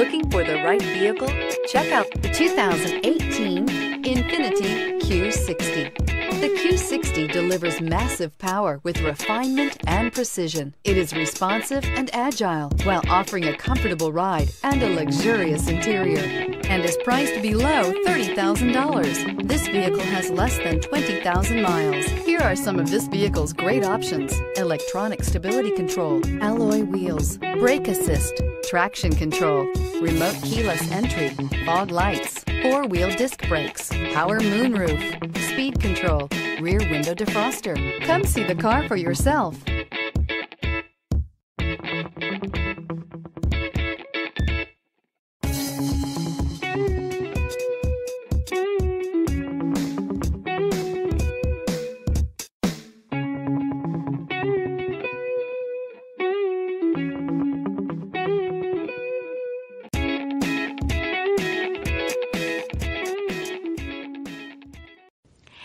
Looking for the right vehicle? Check out the 2018 Infiniti Q60. The Q60 delivers massive power with refinement and precision. It is responsive and agile while offering a comfortable ride and a luxurious interior and is priced below $30,000. This vehicle has less than 20,000 miles. Here are some of this vehicle's great options. Electronic stability control, alloy wheels, brake assist, traction control, remote keyless entry, fog lights, four-wheel disc brakes, power moonroof, speed control, rear window defroster. Come see the car for yourself.